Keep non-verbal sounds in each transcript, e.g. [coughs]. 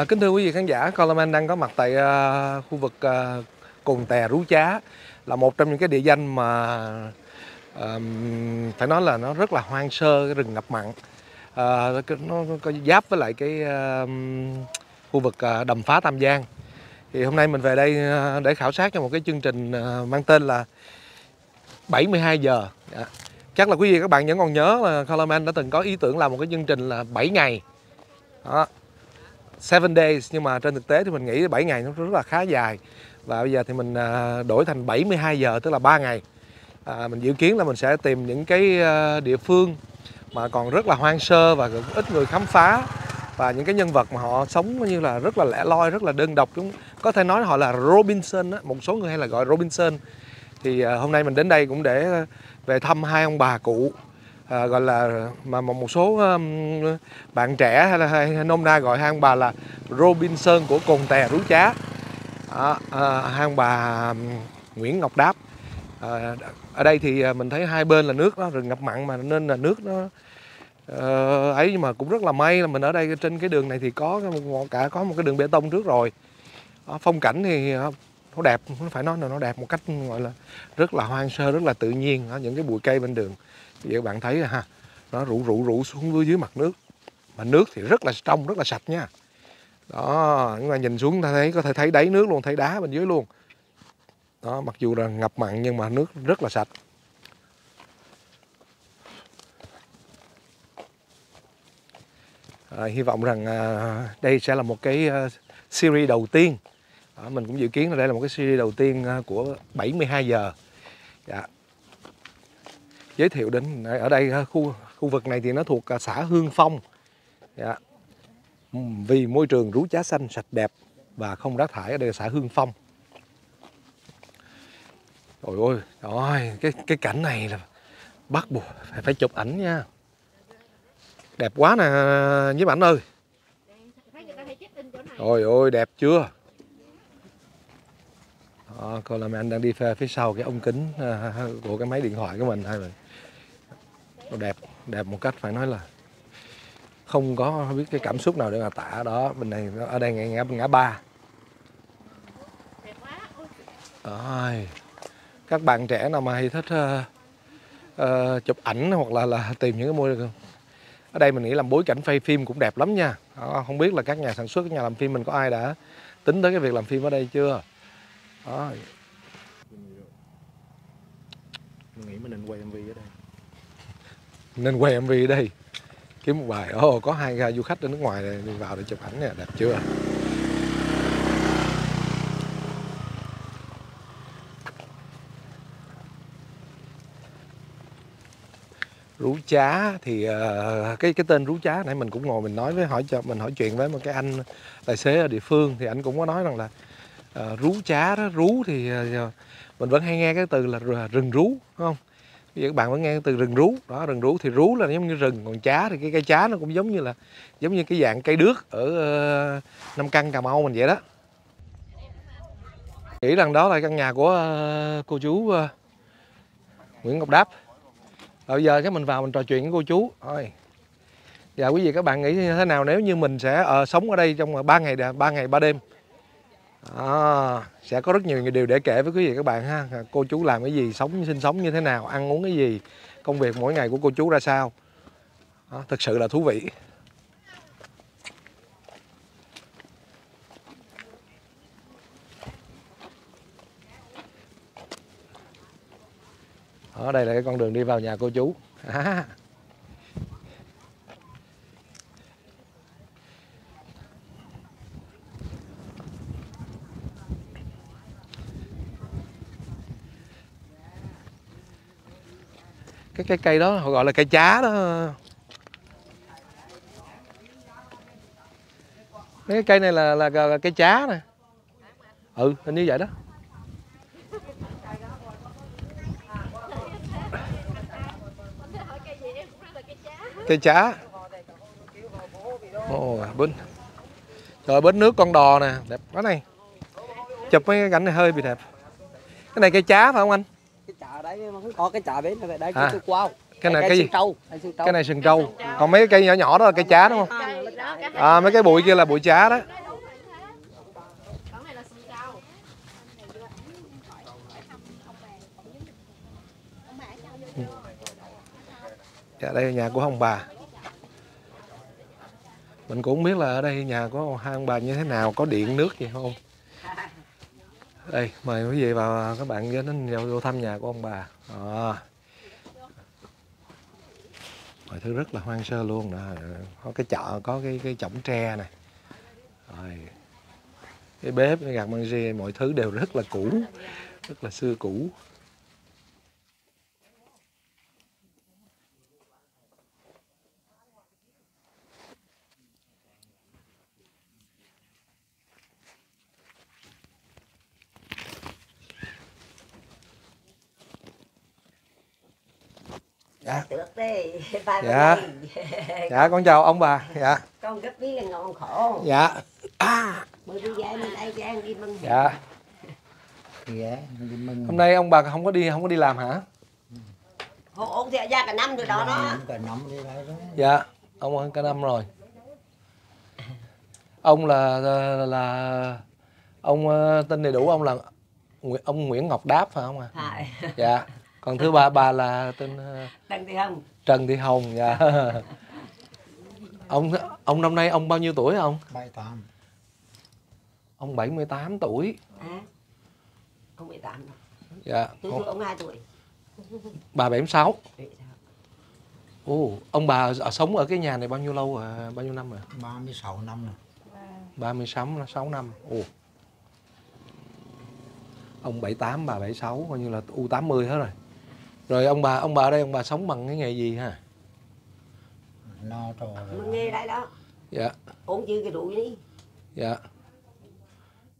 À, kính thưa quý vị khán giả, Coleman đang có mặt tại uh, khu vực uh, Cồn Tè Rú Chá là một trong những cái địa danh mà uh, phải nói là nó rất là hoang sơ, cái rừng ngập mặn. uh, nó, có giáp với lại cái uh, khu vực uh, đầm phá Tam Giang. Thì hôm nay mình về đây uh, để khảo sát cho một cái chương trình uh, mang tên là 72 giờ. Dạ. Chắc là quý vị các bạn vẫn còn nhớ là Coleman đã từng có ý tưởng làm một cái chương trình là 7 ngày. Đó, 7 days nhưng mà trên thực tế thì mình nghĩ 7 ngày nó rất là khá dài. Và bây giờ thì mình à, đổi thành 72 giờ tức là 3 ngày. À, mình dự kiến là mình sẽ tìm những cái à, địa phương mà còn rất là hoang sơ và ít người khám phá. Và những cái nhân vật mà họ sống như là rất là lẻ loi rất là đơn độc. Chúng có thể nói họ là Robinson á. một số người hay là gọi Robinson. Thì à, hôm nay mình đến đây cũng để về thăm hai ông bà cụ à, gọi là mà một, một số um, bạn trẻ hay là hay nôm na gọi hai ông bà là Robinson của Cồn Tè Rú Chá. À, à, hai ông bà um, Nguyễn Ngọc Đáp. À, ở đây thì à, mình thấy hai bên là nước đó rừng ngập mặn mà nên là nước nó uh, ấy nhưng mà cũng rất là may là mình ở đây trên cái đường này thì có cả có một cái đường bê tông trước rồi. À, phong cảnh thì ờ, nó đẹp nó phải nói là nó đẹp một cách gọi là rất là hoang sơ rất là tự nhiên những cái bụi cây bên đường vậy các bạn thấy ha nó rủ rủ rủ xuống dưới mặt nước. Mà nước thì rất là trong rất là sạch nha. Đó nhưng mà nhìn xuống ta thấy có thể thấy đáy nước luôn thấy đá bên dưới luôn. Đó mặc dù là ngập mặn nhưng mà nước rất là sạch. À, hy vọng rằng à, đây sẽ là một cái uh, series đầu tiên. À, mình cũng dự kiến là đây là một cái series đầu tiên uh, của 72 giờ. Dạ giới thiệu đến ở đây ờ, khu khu vực này thì nó thuộc ờ, xã Hương Phong dạ. vì môi trường rú chá xanh sạch đẹp và không rác thải ở đây là xã Hương Phong Ôi ôi, rồi cái cái cảnh này là bắt buộc phải phải chụp ảnh nha. Đẹp quá nè với ảnh ơi. Ôi ôi đẹp chưa? Đó, coi là mẹ anh đang đi phía sau cái ống kính ờ, của cái máy điện thoại của mình thôi rồi đẹp đẹp một cách phải nói là không có biết cái cảm xúc nào để mà tả. Đó bên này ở đây ngã ngã, ngã ba. Rồi các bạn trẻ nào mà hay thích uh, uh, chụp ảnh hoặc là là tìm những cái môi ở đây mình nghĩ làm bối cảnh phay phim cũng đẹp lắm nha. Đó, không biết là các nhà sản xuất các nhà làm phim mình có ai đã tính tới cái việc làm phim ở đây chưa? Đó mình nghĩ mình nên quay mv ở đây nên quay mv ở đây. Kiếm một bài. Ồ oh, có hai du khách ở nước ngoài này. Đi vào để chụp ảnh nè. Đẹp chưa? Rú chá thì uh, cái cái tên rú chá nãy mình cũng ngồi mình nói với hỏi cho mình hỏi chuyện với một cái anh tài xế ở địa phương. Thì anh cũng có nói rằng là uh, rú chá đó rú thì uh, mình vẫn hay nghe cái từ là rừng rú đúng không? Bây giờ các bạn vẫn nghe từ rừng rú. Đó rừng rú thì rú là giống như rừng còn chá thì cái cây chá nó cũng giống như là giống như cái dạng cây đước ở uh, Nam Căn Cà Mau mình vậy đó. Nghĩ rằng đó là căn nhà của uh, cô chú uh, Nguyễn Ngọc Đáp. Bây giờ cái mình vào mình trò chuyện với cô chú. Thôi dạ quý vị các bạn nghĩ như thế nào? Nếu như mình sẽ uh, sống ở đây trong ba ngày ba ngày ba đêm à, sẽ có rất nhiều điều để kể với quý vị các bạn ha. À, cô chú làm cái gì sống sinh sống như thế nào ăn uống cái gì công việc mỗi ngày của cô chú ra sao. À, thực sự là thú vị. Ở đây là cái con đường đi vào nhà cô chú. à. [laughs] cái cái cây đó họ gọi là cây chá đó. Mấy cái cây này là là, là, là cây chá nè. Ừ hình như vậy đó. Cây chá. Ồ bên trời bến nước con đò nè đẹp quá này. Chụp mấy cái cảnh này hơi bị đẹp. Cái này cây chá phải không anh? cái chợ đấy có cái chợ bến này đấy à. cái wow cái này cái gì? cái này sừng trâu. Còn mấy cái cây nhỏ nhỏ đó là cây chá đúng không? À, mấy cái bụi kia là bụi chá đó. Dạ đây là nhà của ông bà. Mình cũng không biết là ở đây nhà của hai ông bà như thế nào có điện nước gì không? Đây mời quý vị và à, các bạn đến vô, thăm nhà của ông bà. À. mọi thứ rất là hoang sơ luôn đó có cái chợ có cái cái chổng tre này rồi. Cái bếp cái gạt măng mọi thứ đều rất là cũ rất là xưa cũ dạ được đi ba [laughs] dạ. [laughs] dạ con chào ông bà. Dạ. Con gấp biết là ngon khổ. Dạ. À, mới đi về mình đây cho ăn đi mừng dạ. dạ đi mừng. Hôm nay ông bà không có đi không có đi làm hả? Ổn thì ra cả năm rồi đó. Đó cả năm đi đây đó. Dạ ông ăn cả năm rồi. Ông là là, là ông ờ, tên đầy đủ ông là ông Nguyễn Ngọc Đáp phải không ạ? Phải. Dạ. Còn thứ ba bà là tên ờ, đừng thì không Trần Thị Hồng dạ [laughs] ông ông năm nay ông bao nhiêu tuổi ông bay tám ông 78 tuổi à không bị tạm đâu dạ tôi thua ông hai tuổi [laughs] bà 76 Vậy sao? Ồ, ông bà ở, sống ở cái nhà này bao nhiêu lâu à? Bao nhiêu năm rồi? 36 năm rồi 36 6 năm. Ồ. Ông 78, bà 76 coi như là U80 hết rồi. Rồi ông bà ông bà ở đây ông bà sống bằng cái nghề gì ha? no trò mình rồi nghe đây đó Dạ, ổn chứ cái rượu đi dạ.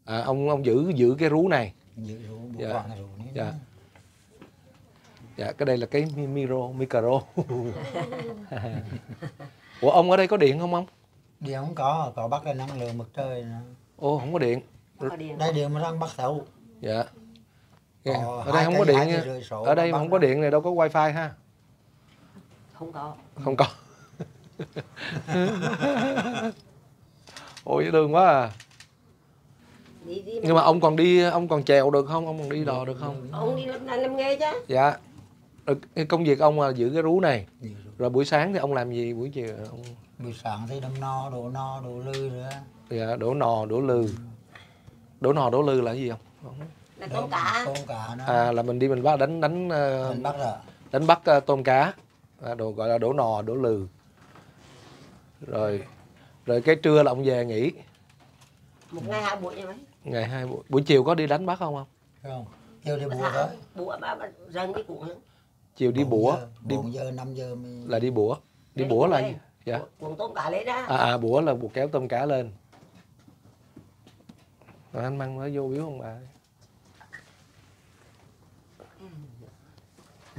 À, ông ông giữ giữ cái rú này. giữ bộ Dạ. Dạ. Dạ, cái đây là cái mi- micro, micro. [laughs] Ủa ông ở đây có điện không ông? điện không có có bắt cái năng lượng mặt trời nữa. Ồ, không có điện. có điện đây điện mà đang bắt thấu Dạ. Dạ, Có Ở đây không có điện Ở đây không có điện này đâu có wifi ha. không có. Không có. [laughs] Ôi dễ thương quá à. Đi đi nhưng mà ông còn đi ông còn chèo được không? Ông còn đi đò được không? Ông đi làm làm nghề chứ. Dạ. Công việc ông là giữ cái rú này. Rồi buổi sáng thì ông làm gì? Buổi chiều ông buổi sáng thì đâm no đổ no đổ lư nữa dạ, đổ nò đổ lư. Đổ nò đổ lư là cái gì không là tôm cá. tôm cá à là mình đi mình bắt đánh đánh ờ, mình bắt rồi đánh bắt ờ, tôm cá. À, đồ gọi là đổ nò đổ lừ. Rồi rồi cái trưa là ông về nghỉ. Một ngày hai buổi như vậy ngày hai buổi. Buổi chiều có đi đánh bắt không không? Không kêu đi bùa thôi. bùa mà dần cái cuộn chiều đi bủa đi 4 giờ 5 giờ mới là đi bủa đi bủa là gì dạ. Cuộn tôm cá lấy ra. À, à bủa là buộc kéo tôm cá lên. Rồi anh mang mới vô biếu ông bà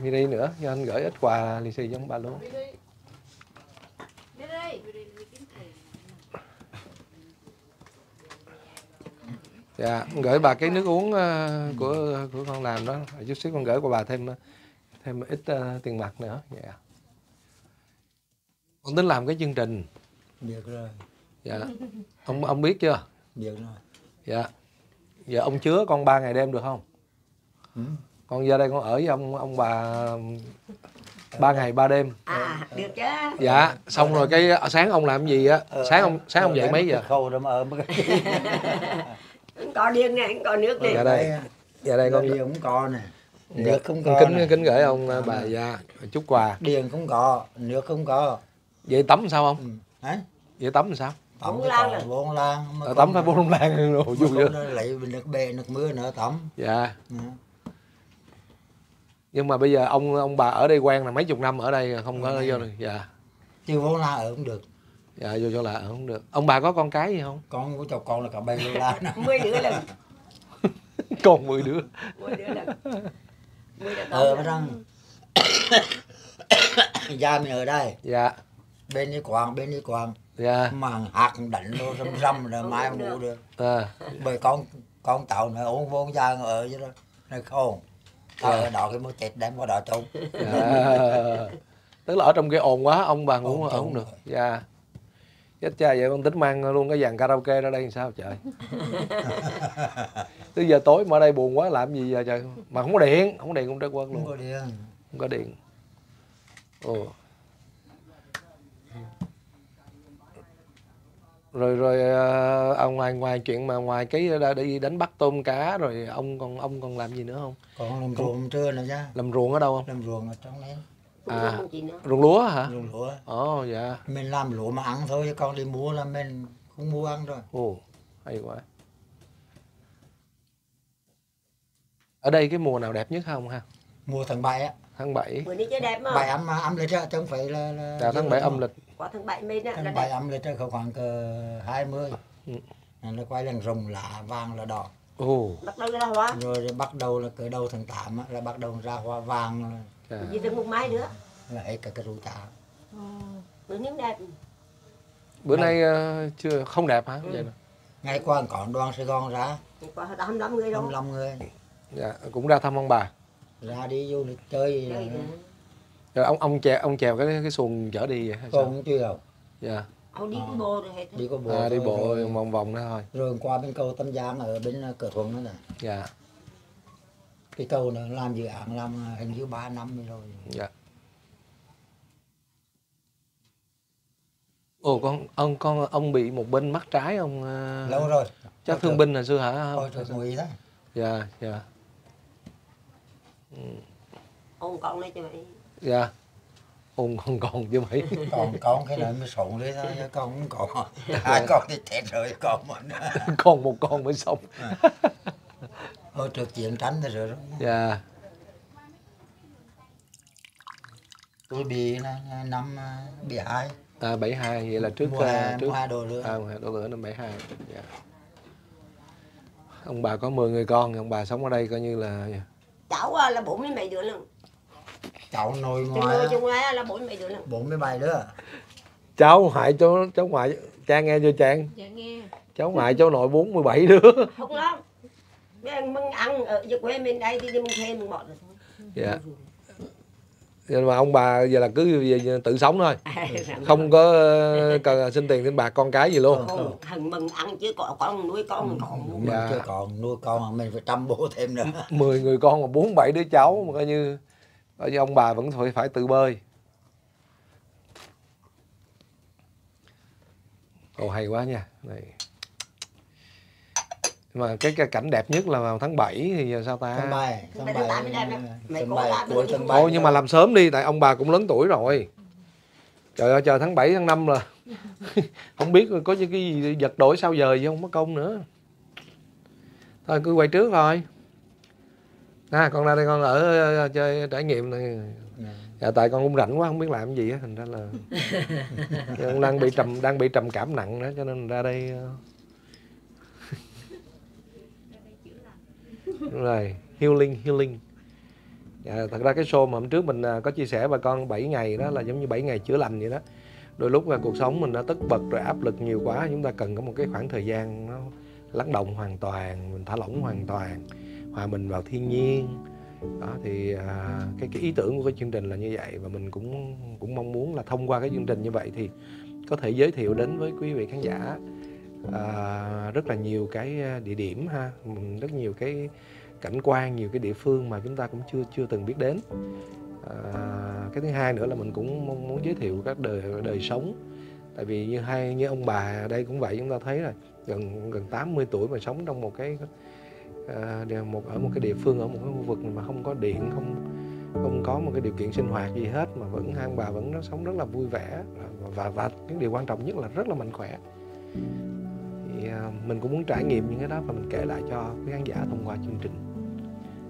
đi nữa cho anh gửi ít quà lì xì cho ông bà luôn. Dạ gửi bà cái nước uống ờ, của của con làm đó. Chút xíu con gửi qua bà thêm ờ, thêm ít ờ, tiền mặt nữa. Dạ. Con tính làm cái chương trình. Biết rồi. Dạ. Ông ông biết chưa? Biết rồi. Dạ. Giờ ông chứa con ba ngày đêm được không? Ừ. con ra đây con ở với ông ông bà ba ngày ba đêm. À được chứ. Dạ xong rồi cái ờ, sáng ông làm gì á? Sáng ông sáng ông dậy mấy giờ? khâu rồi mà Anh có điện này anh có nước này dạ đây. Dạ đây con cũng có nè. Dạ, nước không có kính nè. kính gửi ông ờ, bà dạ chút quà. Điện không có nước không có vậy tắm sao không? Ừ. đấy vậy tắm làm sao? Tắm Bốn lan có à? bốn lan Ờ, tắm phải bốn lan vậy. nó lấy nước bể nước mưa nữa tắm. Dạ. Ừ. nhưng mà bây giờ ông ông bà ở đây quen là mấy chục năm ở đây không có vô được dạ. Chứ bốn lan ở cũng được. Dạ vô chỗ lạ ở không được. Ông bà có con cái gì không? Con của cháu con là cả bay lan mười đứa lần còn 10 đứa. Mười đứa lần mười đứa ờ mà rằng gia mình ở đây. Dạ. Bên đi quàng bên đi quàng dạ. Mà hạt đánh đồ râm râm rồi mai ngủ được. à, bởi con con tàu này ôn vô gia ở chứ đó này không tao ở đó cái mua chết đem qua đó trông dạ. tức là ở trong cái ồn quá ông bà ngủ ở không được. dạ. Chết cha vậy con tính mang luôn cái dàn karaoke ra đây làm sao trời? [laughs] Tới giờ tối mà ở đây buồn quá làm gì giờ trời? Mà không có điện không có điện cũng quân không luôn. Có điện. Không có điện. Ồ rồi rồi à, ngoài ngoài chuyện mà ngoài cái đã đi đánh bắt tôm cá rồi ông còn ông còn làm gì nữa không? Còn làm ruộng trưa nữa chứ làm ruộng ở đâu không? Làm ruộng ở trong đấy. À. ruộng lúa hả? Ruộng lúa. Ồ dạ. Mình làm lúa mà ăn thôi chứ còn đi mua là mình không mua ăn rồi. Ồ hay quá. Ở đây cái mùa nào đẹp nhất không ha? Mua tháng bảy á. Tháng 7 Bữa đi chơi đẹp mà. bảy âm mà âm lịch á chứ không phải là, là là tháng 7 âm lịch Có tháng 7 mình á là tháng bảy âm lịch á khoảng cỡ hai mươi Ừ. nó quay lên rồng lá vàng là đỏ ồ Bắt đầu ra hoa. rồi bắt đầu là cỡ đầu tháng 8 á, là bắt đầu ra hoa vàng dạ. Chỉ được một mai nữa. là hết cả cái rú chả Bữa những đẹp. bữa nay ờ, chưa không đẹp hả vậy nè. ngày qua có đoàn Sài Gòn ra Có 25 người đâu. 55 người dạ cũng ra thăm ông bà ra đi du lịch chơi Chơi. Rồi ông ông chèo ông chèo cái cái xuồng chở đi vậy hay sao? không chưa dạ. Ông đi cái bồ rồi hết. đi có bộ à, đi bộ rồi, vòng vòng đó thôi. rồi qua bên cầu Tâm Giang ở bên ờ, Cửa Thuận nữa nè. Dạ. Cái cầu này làm dự án làm ờ, hình như 3 năm rồi dạ. Ồ con ông con ông bị một bên mắt trái ông ờ, lâu rồi. chắc thương binh hồi xưa hả? Thôi thôi ngụy đó dạ dạ. Ông con này cho mày. Dạ. Ông không còn chứ mấy. Còn con cái này mới sống đấy thôi con không còn. Hai con thì chết rồi con mình [laughs] còn một con mới sống. Hồi trước chiến tranh thì rồi đó. dạ. Tôi bị năm ờ, bị hai. À, 72 vậy là trước mùa ờ, trước. mùa đồ lửa à, đổ lửa năm 72 dạ. ông bà có 10 người con ông bà sống ở đây coi như là Cháu à, là bốn mươi mấy đứa lần. Cháu nội ngoại á, chung ngoại à, là bốn mươi mấy đứa lần. 47 đứa cháu ngoại cháu cháu ngoại cha nghe chưa trang Dạ nghe. cháu ngoại cháu nội 47 đứa [laughs] Không lắm. Mình ăn ở dưới quê mình đây thì mình thuê mình bỏ được thôi. dạ nhưng mà ông bà giờ là cứ về- tự sống thôi Không. [laughs] không có ờ, cần xin tiền xin bạc con cái gì luôn Không, thằng mình ăn chứ có con nuôi con mình còn mình Dạ. chưa còn nuôi con mình phải chăm bố thêm nữa [laughs] 10 người con mà bốn bảy đứa cháu mà coi như coi như ông bà vẫn phải phải tự bơi ồ hay quá nha này mà cái, cái cảnh đẹp nhất là vào tháng 7 thì giờ sao ta lắm. Mày tháng cố bảy làm cuối nhưng mà làm sớm đi tại ông bà cũng lớn tuổi rồi. Trời ơi chờ tháng 7 tháng 5 là [laughs] không biết có những cái gì giật đổi sao giờ gì không mất công nữa. Thôi cứ quay trước thôi. À con ra đây con ở ờ, chơi trải nghiệm này. Dạ tại con cũng rảnh quá không biết làm gì á thành ra là [laughs] con đang bị trầm đang bị trầm cảm nặng nữa cho nên ra đây ờ. Rồi healing healing Dạ, thật ra cái show mà hôm trước mình à, có chia sẻ bà con 7 ngày đó là giống như 7 ngày chữa lành vậy đó đôi lúc là cuộc sống mình đã tất bật rồi áp lực nhiều quá chúng ta cần có một cái khoảng thời gian nó lắng động hoàn toàn mình thả lỏng hoàn toàn hòa mình vào thiên nhiên. Đó thì à, cái cái ý tưởng của cái chương trình là như vậy và mình cũng cũng mong muốn là thông qua cái chương trình như vậy thì có thể giới thiệu đến với quý vị khán giả à, rất là nhiều cái à, địa điểm ha rất nhiều cái cảnh quan nhiều cái địa phương mà chúng ta cũng chưa chưa từng biết đến. À, cái thứ hai nữa là mình cũng mong muốn giới thiệu các đời đời sống. Tại vì như hai như ông bà ở đây cũng vậy chúng ta thấy rồi gần gần 80 tuổi mà sống trong một cái Ờ, đều một ở một cái địa phương ở một cái khu vực mà không có điện không không có một cái điều kiện sinh hoạt gì hết mà vẫn hai ông bà vẫn nó sống rất là vui vẻ. Và và, và cái điều quan trọng nhất là rất là mạnh khỏe. Thì ờ, mình cũng muốn trải nghiệm những cái đó và mình kể lại cho quý khán giả thông qua chương trình.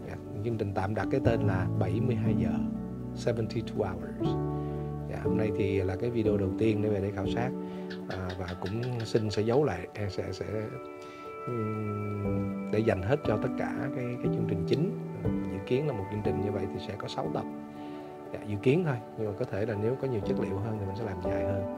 Dạ, chương trình tạm đặt cái tên là 72 giờ 72 hours. Dạ, hôm nay thì là cái video đầu tiên để về đây khảo sát. À, và cũng xin sẽ giấu lại sẽ sẽ um, để dành hết cho tất cả cái cái chương trình chính. Ừ, dự kiến là một chương trình như vậy thì sẽ có 6 tập. Dạ, dự kiến thôi nhưng mà có thể là nếu có nhiều chất liệu hơn thì mình sẽ làm dài hơn.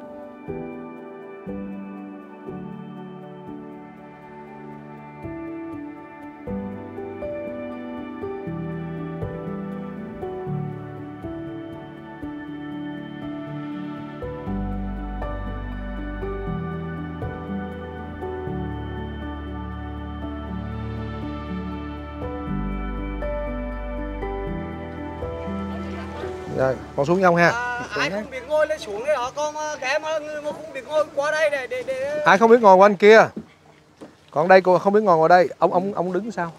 Con xuống nhau ha. Ai không biết ngồi lên xuống đấy đó còn mà cái mà người mà không biết ngồi qua đây để để để ai không biết ngồi qua anh kia? Còn đây cô không biết ngồi ngồi đây. Ông ông ông đứng sao?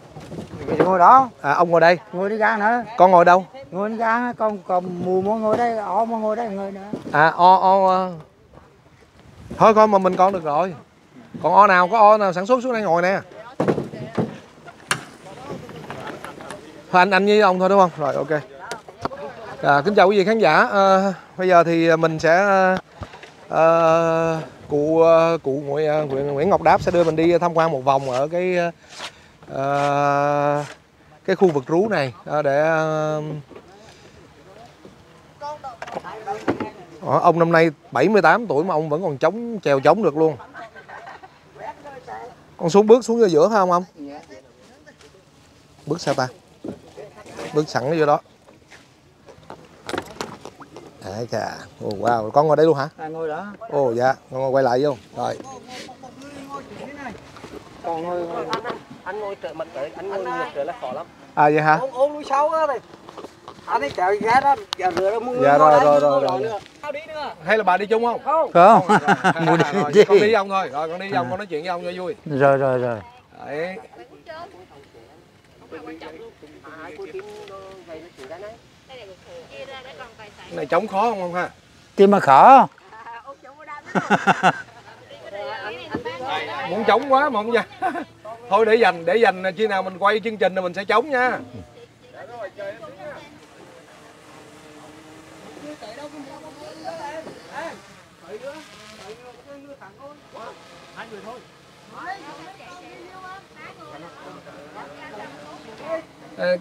Ngồi đó. À ông ngồi đây. Ngồi đi ra nữa. Con ngồi đâu? Ngồi đi ra con còn mù muốn ngồi đây ó muốn ngồi đây ngồi nữa. À o o ờ. thôi con mà mình con được rồi. Còn o nào? Có o nào sản xuất xuống đây ngồi nè. Thôi anh anh với ông thôi đúng không? Rồi ok à, kính chào quý vị khán giả. À, bây giờ thì mình sẽ à, cụ à, cụ à, Nguyễn, Nguyễn Ngọc Đáp sẽ đưa mình đi tham quan một vòng ở cái à, cái khu vực rú này à, để à, ờ, ông năm nay 78 tuổi mà ông vẫn còn chống chèo chống được luôn. Con xuống bước xuống giữa phải không ông? Bước sao ta? Bước sẵn vô đó à chà oh, wow con ngồi đây luôn hả? À, ngồi đó. Ồ oh, dạ con ngồi quay lại vô. Rồi. Còn ngồi, ngồi. anh ngồi trợ mặt tới anh ngồi ngược trở là khó lắm. À vậy hả? Ông ôm núi sau á này. Anh ấy kéo ghé đó giờ rửa ra mua Dạ, rồi, rồi, rồi, rồi. hay là bà đi chung không? Không. Không. [laughs] Mua đi, rồi, con đi với ông thôi. Rồi con đi với ông con nói chuyện với ông cho vui. Rồi rồi rồi. Đấy cái này chống khó không không ha? Tim mà khó [laughs] muốn chống quá mà không ra [laughs] thôi để dành để dành khi nào mình quay chương trình thì mình sẽ chống nha.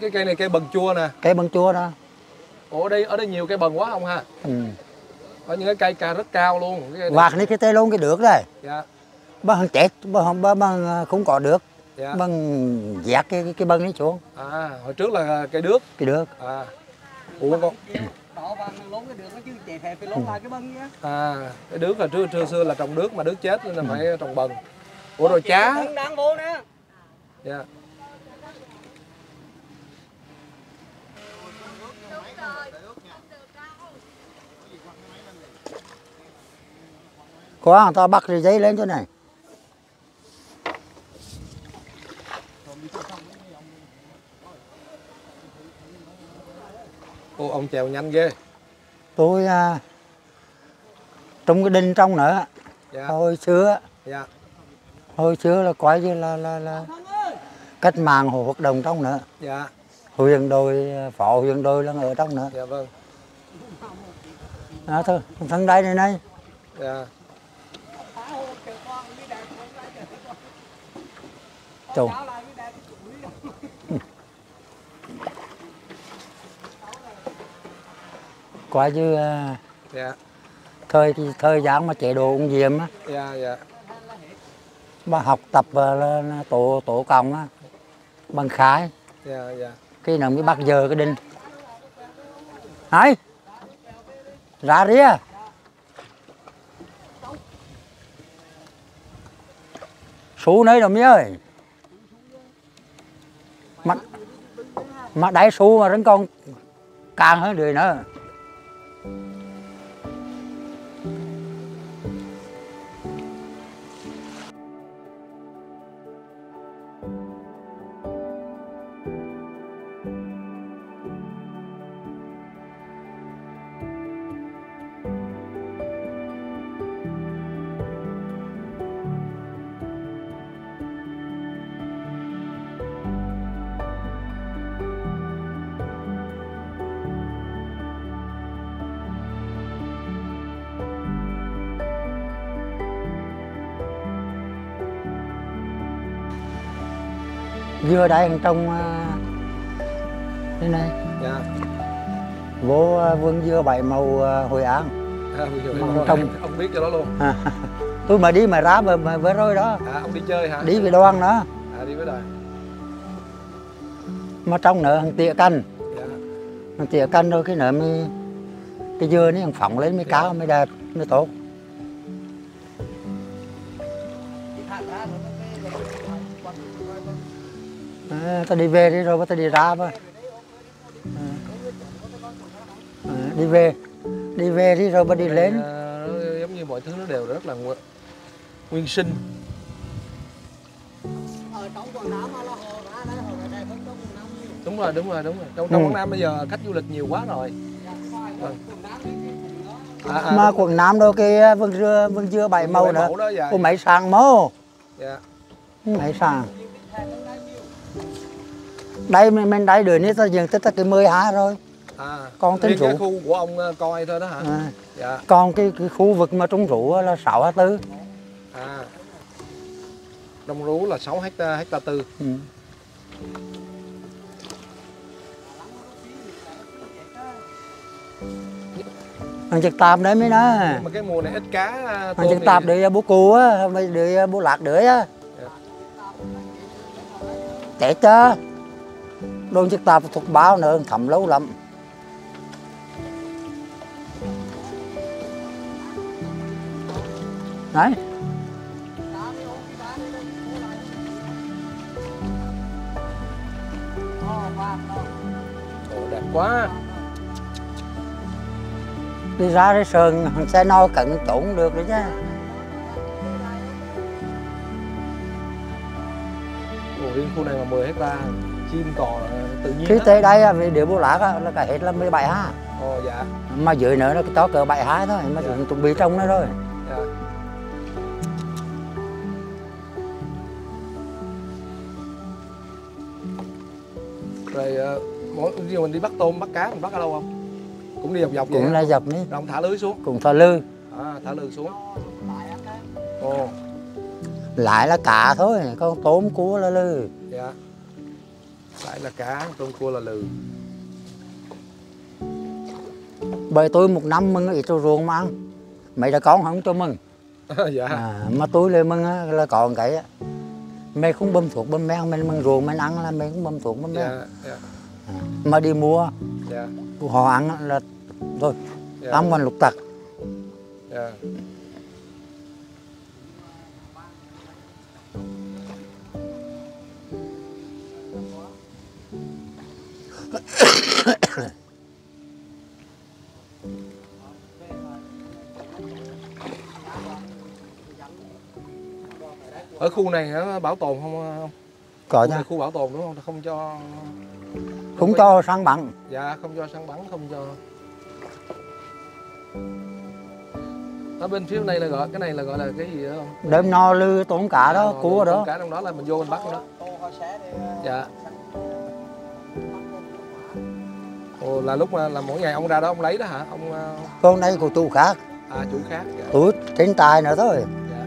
Cái cây này cây bần chua nè. Cái băng chua đó ủa đây ở đây nhiều cây bần quá không ha? Ừ. có những cái cây ca rất cao luôn. Cái cây này- quạt này cái tê luôn cái được đây dạ. Bằng chết bằng bằng, bằng không có được. Dạ. Bằng dạt cái cái, cái băng ấy xuống. À hồi trước là cây đước. Cái được à. Ủa con đó và nó lốn cái đường nó chứ chạy phè phải lốn lại cái băng nhá à cái đước là trước trưa xưa là trồng đước mà đước chết nên là phải trồng bần. Ủa rồi chá đang đang vô nè. Dạ có người ta bắt cái giấy lên chỗ này. Ô, ông chèo nhanh ghê. Tôi à, trong cái đinh trong nữa. Dạ. Hồi xưa. Dạ. Hồi xưa là coi như là là là cách mạng hồ hoạt động trong nữa. Dạ. Huyện đồi phó huyện đồi là ở trong nữa. Dạ vâng. À, thôi thằng đây này này. Dạ Trời. Qua như à, dạ. thời thời gian mà chế độ ông Diệm á, dạ dạ. Mà học tập à, là tổ tổ cộng á, bằng khái dạ dạ. Cái nào mới bắt giờ cái đinh. Hay ra ria số nơi đồng ơi mà đại số mà rắn con càng hơn đời nữa. Dưa đây trong à, đây này. Dạ. Vô à, vườn dưa bảy màu à, Hội An. À, Mà trong- [laughs] ông biết cho đó luôn. Tôi mà đi mà ra vừa, mà vừa rồi đó. À ông đi chơi hả? Đi với đoàn nữa à đi với đời mà trong nữa hàng tỉa canh. Dạ. Hàng tỉa canh rồi cái nữa mới cái dưa nó phỏng lên mới cao mới đẹp mới tốt à, ta đi về đi rồi ta đi ra mà. À, à, đi về. Đi về đi rồi mới đi lên. À, nó giống như mọi thứ nó đều rất là nguyên, nguyên sinh. Đúng rồi đúng rồi đúng rồi. Trong trong Ừ. Quảng Nam bây giờ khách du lịch nhiều quá rồi. Vâng. à, à, mà quảng nam đâu cái vườn dưa vườn dưa bảy màu nữa mẫu đó dạ, mấy sàng mô dạ. mấy sàng đây mình đây đứa này ta dừng tới cái mười hai rồi à Còn riêng cái rượu. khu của ông ờ, coi thôi đó hả à. dạ còn cái, cái khu vực mà trúng rủ là sáu hecta tư à đồng rú là 6 hecta hecta tư ừ. Thằng trực tạp đấy mới nói mà cái mùa này ít cá à, Thằng trực tạp để bố cù á để bố lạc đưới á Dạ. chết chứ đồn trực tạp thuộc báo nữa thầm lâu lắm. Đấy. Ồ, đẹp quá. Đi ra cái sườn xe no cận trốn được đấy chứ. Riêng khu này mà 10 hecta chim cò tự nhiên khi hết. tới đây á, vì địa bố lạc á, là cả hết là 17 ha Ồ dạ. Mà dưới nữa là cho cỡ 72 thôi mà Dạ. tụi bị trong đó rồi dạ. Rồi ờ, mỗi khi mình đi bắt tôm bắt cá mình bắt ở đâu không? Cũng đi dọc dọc cũng là dọc đi. Rồi ông thả lưới xuống. Cũng thọ lư à, thả lưới xuống. Ồ. Lại là cả thôi con tôm cua là lư dạ lại là cá tôm cua là lừ. Bởi tôi một năm mừng ít cho ruộng mà ăn. Mấy đứa con không cho mừng. [laughs] Dạ. À, mà tôi lên mừng á, là còn cái á. mày không bơm thuốc bơm men mình mừng ruộng mình ăn là mày không bơm thuốc bơm men. Dạ dạ. À, mà đi mua dạ. họ ăn là thôi dạ. ăn mình lục tặc. Dạ [coughs] ở khu này nó bảo tồn không không? Có khu nha khu bảo tồn đúng không? Không cho không cho săn bắn. Dạ không cho săn bắn không cho. Ở bên phía này là gọi cái này là gọi là cái gì đó không? Đêm no lư tôm cá đó Dạ, cua đó. tôm cá trong đó là mình vô mình bắt đó. Dạ Ồ, là lúc mà là mỗi ngày ông ra đó ông lấy đó hả? Ông ờ, con đây của chủ khác. À chủ khác dạ. tôi trên tài nữa thôi. Dạ.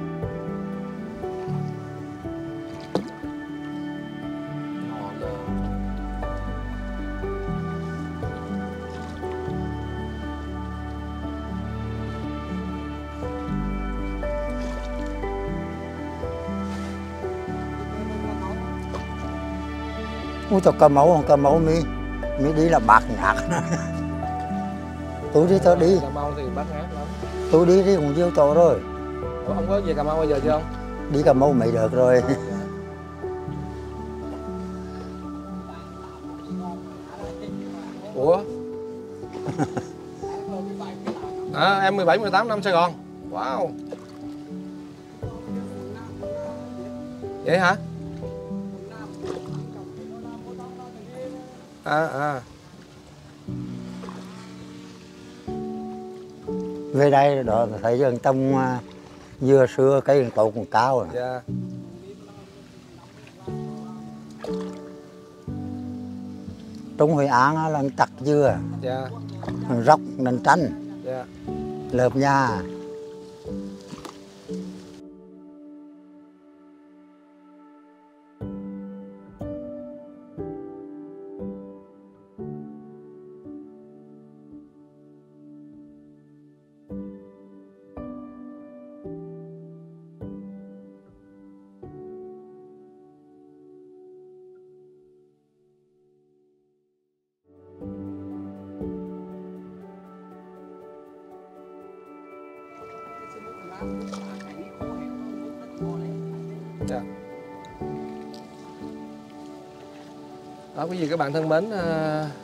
Ui cho cầm mẫu cầm mẫu mi mi đi là bạc nhạc tôi đi tôi đi. Cà Mau thì bắt ngát lắm. Tôi đi đi cũng nhiều chỗ rồi. Ủa, ông có về Cà Mau bao giờ chưa không đi cầm mẫu mấy được rồi. Ủa? À, em 17 18 năm Sài Gòn. Wow. Vậy hả à à. Về đây đó thấy dân trong à, dưa xưa cây rừng tột còn cao rồi. dạ. Trong Hội An á là chặt dưa dạ. Róc nền tranh dạ. Lợp nhà đó quý vị các bạn thân mến à,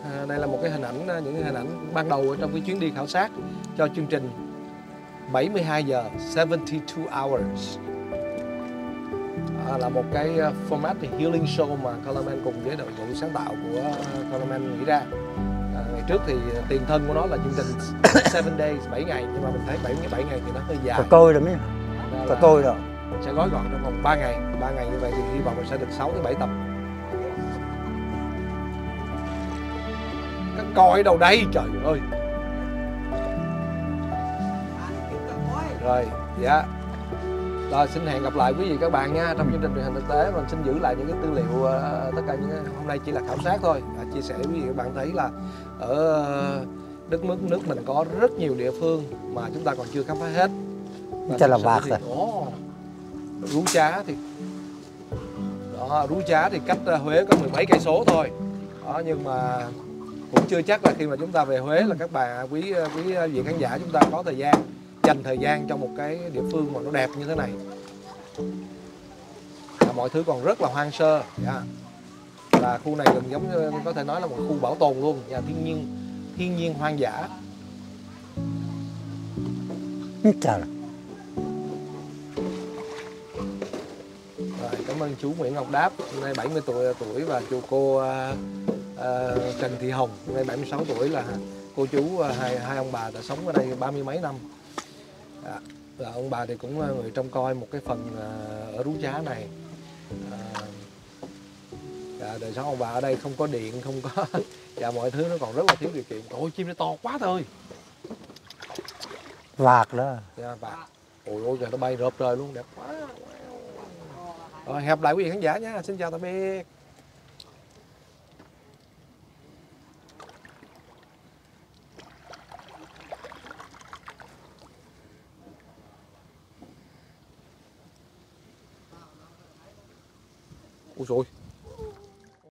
à, đây là một cái hình ảnh à, những cái hình ảnh ban đầu ở trong cái chuyến đi khảo sát cho chương trình 72 giờ 72 hours. À, là một cái format healing show mà Coleman cùng với đội ngũ sáng tạo của Coleman nghĩ ra. À, ngày trước thì tiền thân của nó là chương trình [coughs] 7 days 7 ngày nhưng mà mình thấy 77 ngày thì nó hơi dài. Tôi rồi mấy. Tôi rồi. sẽ gói gọn trong vòng 3 ngày. 3 ngày như vậy thì hy vọng mình sẽ được 6 tới 7 tập cái coi đâu đây? Trời ơi. Rồi dạ. Rồi xin hẹn gặp lại quý vị các bạn nha trong chương trình truyền hình thực tế. Mình xin giữ lại những cái tư liệu ờ, tất cả những cái hôm nay chỉ là khảo sát thôi. À, chia sẻ với quý vị các bạn thấy là ở đất nước nước mình có rất nhiều địa phương mà chúng ta còn chưa khám phá hết. Và Chắc là thì- rồi. Rú chá thì đó rú chá thì cách ờ, Huế có mười mấy cây số thôi. Đó nhưng mà cũng chưa chắc là khi mà chúng ta về Huế là các bạn quý quý vị khán giả chúng ta có thời gian dành thời gian cho một cái địa phương mà nó đẹp như thế này. Và mọi thứ còn rất là hoang sơ dạ. là khu này gần giống có thể nói là một khu bảo tồn luôn và thiên nhiên thiên nhiên hoang dã. Trời Rồi, cảm ơn chú Nguyễn Ngọc Đáp, hôm nay 70 tuổi tuổi và chú cô à, à, Trần Thị Hồng, nay 76 tuổi là cô chú à, hai hai ông bà đã sống ở đây ba mươi mấy năm. Dạ, Và ông bà thì cũng là người trông coi một cái phần à, ở rú chá này. À, dạ, đời sống ông bà ở đây không có điện, không có [laughs] dạ mọi thứ nó còn rất là thiếu điều kiện. Ôi chim nó to quá thôi. vạc đó Dạ, và ôi ôi trời nó bay rộp rời luôn đẹp quá. Rồi hẹn gặp lại quý vị khán giả nha. Xin chào tạm biệt. rồi.